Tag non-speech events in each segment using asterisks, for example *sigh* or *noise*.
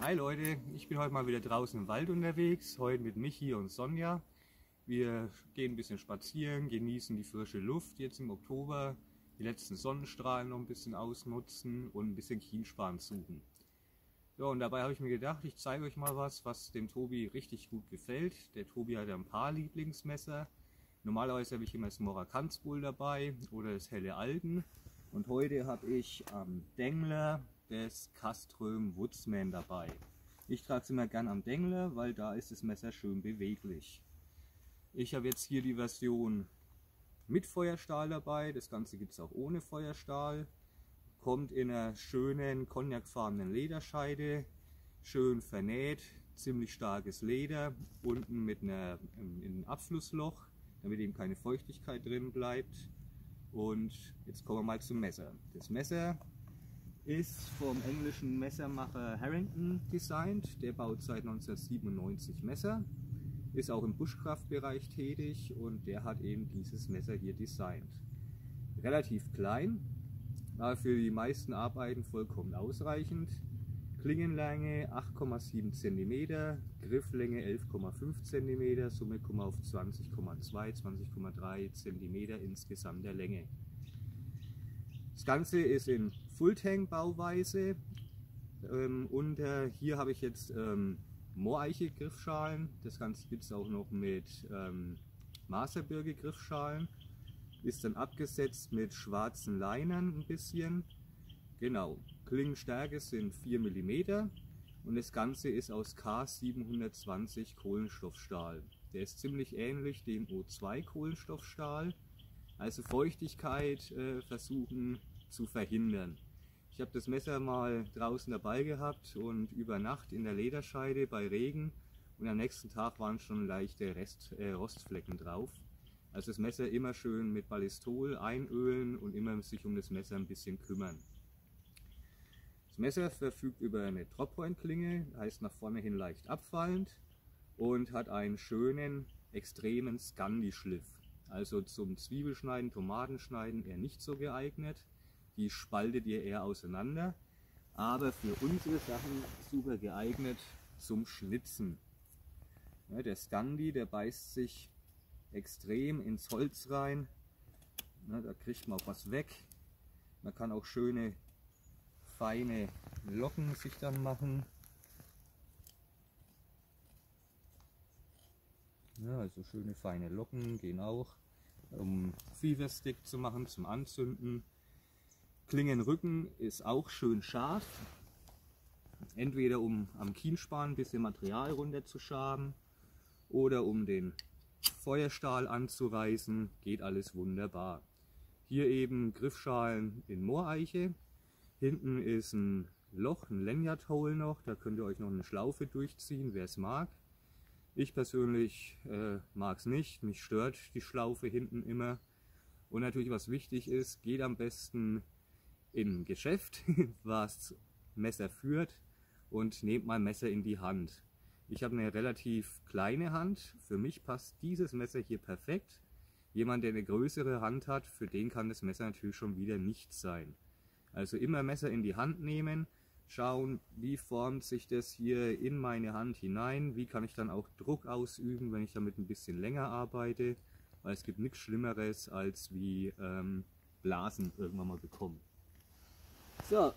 Hi Leute, ich bin heute mal wieder draußen im Wald unterwegs, heute mit Michi und Sonja. Wir gehen ein bisschen spazieren, genießen die frische Luft jetzt im Oktober, die letzten Sonnenstrahlen noch ein bisschen ausnutzen und ein bisschen Kienspan suchen. Ja, und dabei habe ich mir gedacht, ich zeige euch mal was, was dem Tobi richtig gut gefällt. Der Tobi hat ja ein paar Lieblingsmesser. Normalerweise habe ich immer das Morakanzbull dabei oder das helle Algen. Und heute habe ich am Dengler des Caström Woodsman dabei. Ich trage es immer gern am Dengler, weil da ist das Messer schön beweglich. Ich habe jetzt hier die Version mit Feuerstahl dabei. Das Ganze gibt es auch ohne Feuerstahl. Kommt in einer schönen cognacfarbenen Lederscheide. Schön vernäht, ziemlich starkes Leder. Unten mit einer, in einem Abflussloch, damit eben keine Feuchtigkeit drin bleibt. Und jetzt kommen wir mal zum Messer. Das Messer ist vom englischen Messermacher Harrington designt. Der baut seit 1997 Messer, ist auch im Buschkraftbereich tätig und der hat eben dieses Messer hier designt. Relativ klein, aber für die meisten Arbeiten vollkommen ausreichend. Klingenlänge 8,7 cm, Grifflänge 11,5 cm, somit kommen wir auf 20,2, 20,3 cm insgesamt der Länge. Das Ganze ist in Fulltank-Bauweise ähm, und äh, hier habe ich jetzt ähm, Mooreiche-Griffschalen. Das Ganze gibt es auch noch mit ähm, Masterbirge-Griffschalen. Ist dann abgesetzt mit schwarzen Leinern ein bisschen. Genau, Klingenstärke sind 4 mm und das Ganze ist aus K720 Kohlenstoffstahl. Der ist ziemlich ähnlich dem O2 Kohlenstoffstahl also Feuchtigkeit äh, versuchen zu verhindern. Ich habe das Messer mal draußen dabei gehabt und über Nacht in der Lederscheide bei Regen und am nächsten Tag waren schon leichte Rest, äh, Rostflecken drauf. Also das Messer immer schön mit Ballistol einölen und immer sich um das Messer ein bisschen kümmern. Das Messer verfügt über eine Droppoint-Klinge, heißt nach vorne hin leicht abfallend und hat einen schönen, extremen Scandi-Schliff. Also zum Zwiebelschneiden, Tomatenschneiden eher nicht so geeignet. Die spaltet ihr eher auseinander. Aber für unsere Sachen super geeignet zum Schnitzen. Ja, der Scandi, der beißt sich extrem ins Holz rein. Ja, da kriegt man auch was weg. Man kann auch schöne feine Locken sich dann machen. Ja, also schöne feine Locken gehen auch, um Feverstick zu machen, zum Anzünden. Klingenrücken ist auch schön scharf, entweder um am Kienspan ein bisschen Material runterzuschaben oder um den Feuerstahl anzureißen, geht alles wunderbar. Hier eben Griffschalen in Mooreiche, hinten ist ein Loch, ein Lanyard Hole noch, da könnt ihr euch noch eine Schlaufe durchziehen, wer es mag. Ich persönlich äh, mag es nicht, mich stört die Schlaufe hinten immer. Und natürlich, was wichtig ist, geht am besten ein Geschäft, *laughs* was Messer führt und nehmt mal Messer in die Hand. Ich habe eine relativ kleine Hand, für mich passt dieses Messer hier perfekt. Jemand, der eine größere Hand hat, für den kann das Messer natürlich schon wieder nichts sein. Also immer Messer in die Hand nehmen, schauen, wie formt sich das hier in meine Hand hinein, wie kann ich dann auch Druck ausüben, wenn ich damit ein bisschen länger arbeite, weil es gibt nichts Schlimmeres als wie ähm, Blasen irgendwann mal bekommen. So,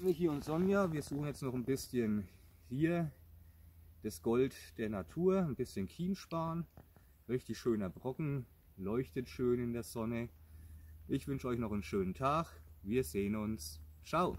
Michi und Sonja, wir suchen jetzt noch ein bisschen hier das Gold der Natur, ein bisschen Kienspan, richtig schöner Brocken, leuchtet schön in der Sonne. Ich wünsche euch noch einen schönen Tag, wir sehen uns, ciao!